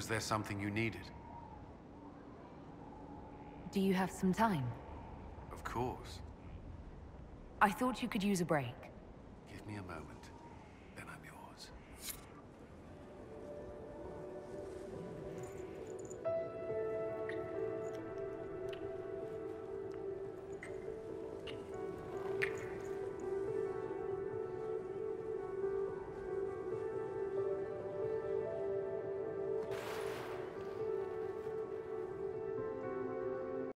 Was there something you needed? Do you have some time? Of course. I thought you could use a break. Give me a moment.